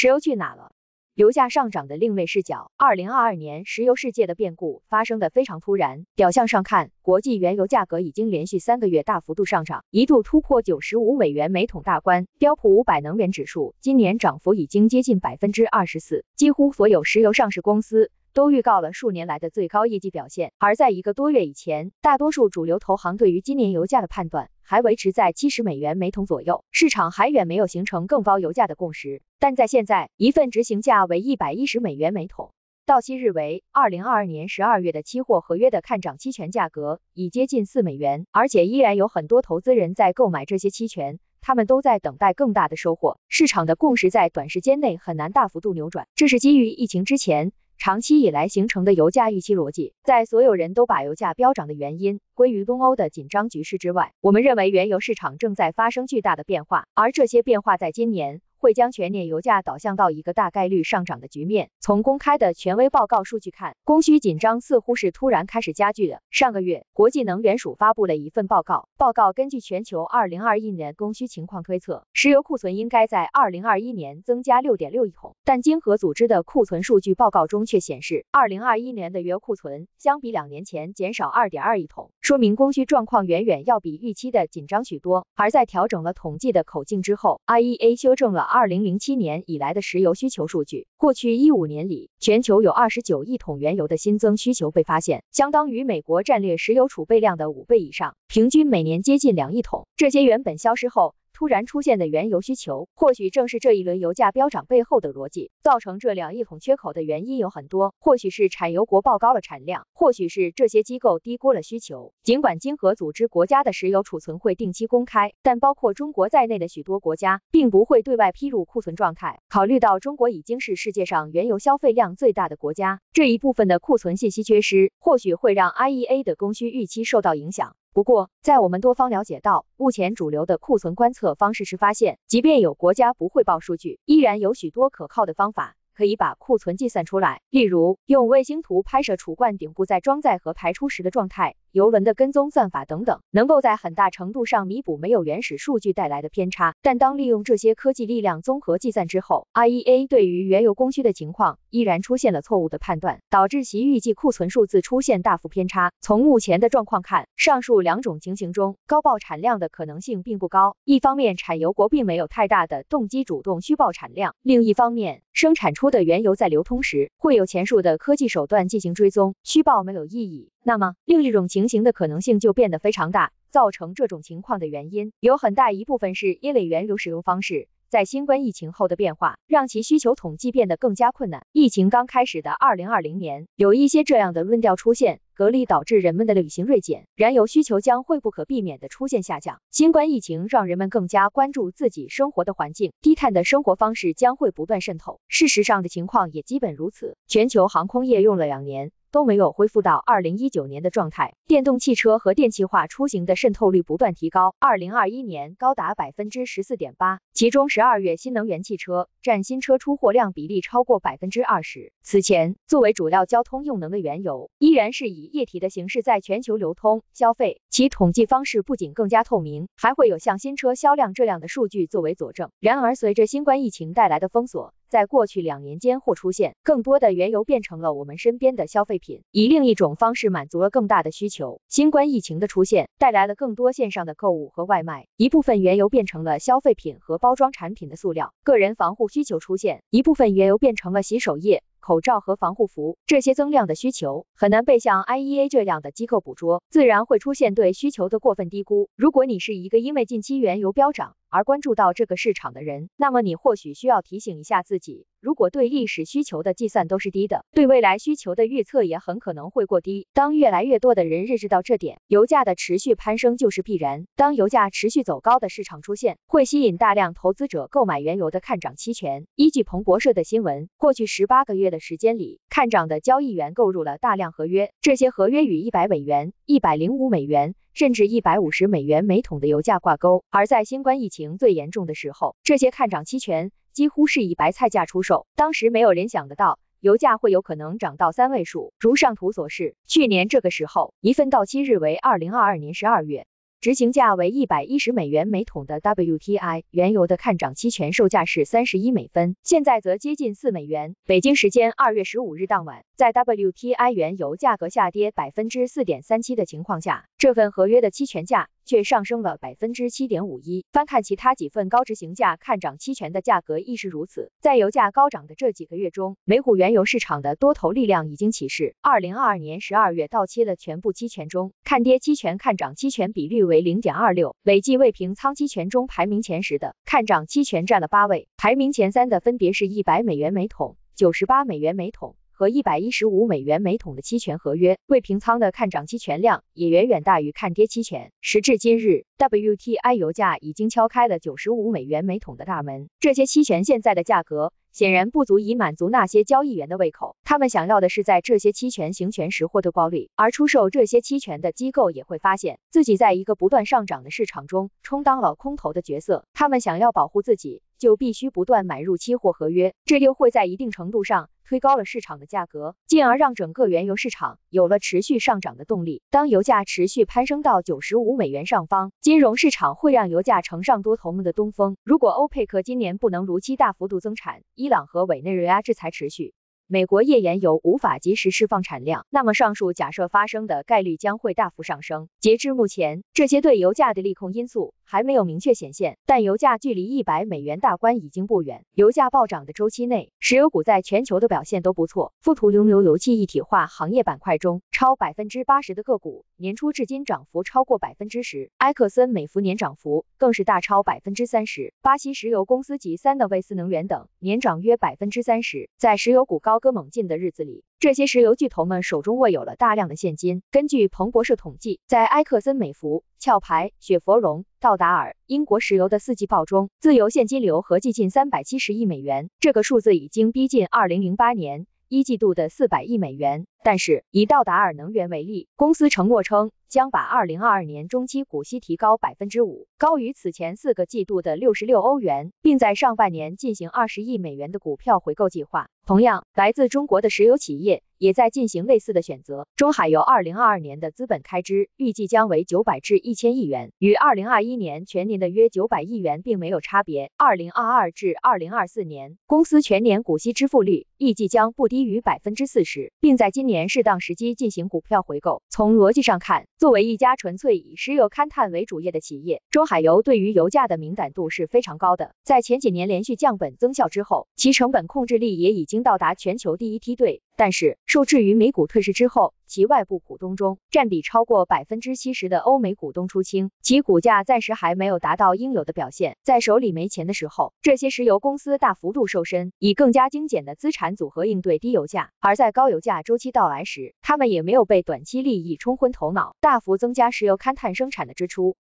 石油去哪了？油价上涨的另类视角。二零二二年石油世界的变故发生的非常突然。表象上看，国际原油价格已经连续三个月大幅度上涨，一度突破九十五美元每桶大关。标普五百能源指数今年涨幅已经接近百分之二十四，几乎所有石油上市公司。都预告了数年来的最高业绩表现，而在一个多月以前，大多数主流投行对于今年油价的判断还维持在七十美元每桶左右，市场还远没有形成更高油价的共识。但在现在，一份执行价为一百一十美元每桶，到期日为二零二二年十二月的期货合约的看涨期权价格已接近四美元，而且依然有很多投资人在购买这些期权，他们都在等待更大的收获。市场的共识在短时间内很难大幅度扭转，这是基于疫情之前。长期以来形成的油价预期逻辑，在所有人都把油价飙涨的原因归于东欧的紧张局势之外，我们认为原油市场正在发生巨大的变化，而这些变化在今年。会将全年油价导向到一个大概率上涨的局面。从公开的权威报告数据看，供需紧张似乎是突然开始加剧的。上个月，国际能源署发布了一份报告，报告根据全球2021年供需情况推测，石油库存应该在2021年增加6.6亿桶。但经合组织的库存数据报告中却显示，2021年的原油库存相比两年前减少2.2亿桶，说明供需状况远远要比预期的紧张许多。而在调整了统计的口径之后，IEA 修正了。2007年以来的石油需求数据，过去15年里，全球有29亿桶原油的新增需求被发现，相当于美国战略石油储备量的五倍以上，平均每年接近2亿桶。这些原本消失后。突然出现的原油需求，或许正是这一轮油价飙涨背后的逻辑。造成这两亿桶缺口的原因有很多，或许是产油国报高了产量，或许是这些机构低估了需求。尽管经合组织国家的石油储存会定期公开，但包括中国在内的许多国家并不会对外披露库存状态。考虑到中国已经是世界上原油消费量最大的国家，这一部分的库存信息缺失，或许会让 IEA 的供需预期受到影响。不过，在我们多方了解到，目前主流的库存观测方式时发现，即便有国家不汇报数据，依然有许多可靠的方法。可以把库存计算出来，例如用卫星图拍摄储罐顶部在装载和排出时的状态，油轮的跟踪算法等等，能够在很大程度上弥补没有原始数据带来的偏差。但当利用这些科技力量综合计算之后，IEA 对于原油供需的情况依然出现了错误的判断，导致其预计库存数字出现大幅偏差。从目前的状况看，上述两种情形中，高报产量的可能性并不高。一方面，产油国并没有太大的动机主动虚报产量；另一方面，生产出的原油在流通时，会有前述的科技手段进行追踪，虚报没有意义。那么，另一种情形的可能性就变得非常大。造成这种情况的原因，有很大一部分是因为原油使用方式。在新冠疫情后的变化，让其需求统计变得更加困难。疫情刚开始的二零二零年，有一些这样的论调出现：隔离导致人们的旅行锐减，燃油需求将会不可避免的出现下降。新冠疫情让人们更加关注自己生活的环境，低碳的生活方式将会不断渗透。事实上的情况也基本如此。全球航空业用了两年。都没有恢复到二零一九年的状态。电动汽车和电气化出行的渗透率不断提高，二零二一年高达百分之十四点八，其中十二月新能源汽车占新车出货量比例超过百分之二十。此前，作为主要交通用能的原油，依然是以液体的形式在全球流通消费，其统计方式不仅更加透明，还会有像新车销量这样的数据作为佐证。然而，随着新冠疫情带来的封锁，在过去两年间，或出现更多的原油变成了我们身边的消费品，以另一种方式满足了更大的需求。新冠疫情的出现带来了更多线上的购物和外卖，一部分原油变成了消费品和包装产品的塑料。个人防护需求出现，一部分原油变成了洗手液、口罩和防护服。这些增量的需求很难被像 IEA 这样的机构捕捉，自然会出现对需求的过分低估。如果你是一个因为近期原油飙涨，而关注到这个市场的人，那么你或许需要提醒一下自己，如果对历史需求的计算都是低的，对未来需求的预测也很可能会过低。当越来越多的人认识到这点，油价的持续攀升就是必然。当油价持续走高的市场出现，会吸引大量投资者购买原油的看涨期权。依据彭博社的新闻，过去十八个月的时间里，看涨的交易员购入了大量合约，这些合约与一百美元、一百零五美元。甚至一百五十美元每桶的油价挂钩，而在新冠疫情最严重的时候，这些看涨期权几乎是以白菜价出售。当时没有人想得到，油价会有可能涨到三位数。如上图所示，去年这个时候，一份到期日为二零二二年十二月。执行价为一百一十美元每桶的 WTI 原油的看涨期权售价是三十一美分，现在则接近四美元。北京时间二月十五日当晚，在 WTI 原油价格下跌百分之四点三七的情况下，这份合约的期权价。却上升了百分之七点五一。翻看其他几份高执行价看涨期权的价格亦是如此。在油价高涨的这几个月中，美股原油市场的多头力量已经启示。二零二二年十二月到期的全部期权中，看跌期权看涨期权比率为零点二六。累计未平仓期权中排名前十的看涨期权占了八位，排名前三的分别是一百美元每桶、九十八美元每桶。和一百一十五美元每桶的期权合约，未平仓的看涨期权量也远远大于看跌期权。时至今日，WTI 油价已经敲开了九十五美元每桶的大门。这些期权现在的价格显然不足以满足那些交易员的胃口，他们想要的是在这些期权行权时获得暴利。而出售这些期权的机构也会发现自己在一个不断上涨的市场中充当了空头的角色，他们想要保护自己，就必须不断买入期货合约，这又会在一定程度上。推高了市场的价格，进而让整个原油市场有了持续上涨的动力。当油价持续攀升到九十五美元上方，金融市场会让油价乘上多头目的东风。如果欧佩克今年不能如期大幅度增产，伊朗和委内瑞拉制裁持续。美国页岩油无法及时释放产量，那么上述假设发生的概率将会大幅上升。截至目前，这些对油价的利空因素还没有明确显现，但油价距离一百美元大关已经不远。油价暴涨的周期内，石油股在全球的表现都不错。富途拥有油气一体化行业板块中超百分之八十的个股，年初至今涨幅超过百分之十。埃克森美孚年涨幅更是大超百分之三十。巴西石油公司及三的卫斯能源等年涨约百分之三十。在石油股高。歌猛进的日子里，这些石油巨头们手中握有了大量的现金。根据彭博社统计，在埃克森美孚、壳牌、雪佛龙、道达尔、英国石油的四季报中，自由现金流合计近三百七十亿美元，这个数字已经逼近二零零八年一季度的四百亿美元。但是，以道达尔能源为例，公司承诺称将把二零二二年中期股息提高百分之五，高于此前四个季度的六十六欧元，并在上半年进行二十亿美元的股票回购计划。同样，来自中国的石油企业也在进行类似的选择。中海油二零二二年的资本开支预计将为九百至一千亿元，与二零二一年全年的约九百亿元并没有差别。二零二二至二零二四年，公司全年股息支付率预计将不低于百分之四十，并在今年年适当时机进行股票回购。从逻辑上看，作为一家纯粹以石油勘探为主业的企业，中海油对于油价的敏感度是非常高的。在前几年连续降本增效之后，其成本控制力也已经到达全球第一梯队。但是，受制于美股退市之后，其外部股东中占比超过百分之七十的欧美股东出清，其股价暂时还没有达到应有的表现。在手里没钱的时候，这些石油公司大幅度瘦身，以更加精简的资产组合应对低油价；而在高油价周期到来时，他们也没有被短期利益冲昏头脑，大幅增加石油勘探生产的支出。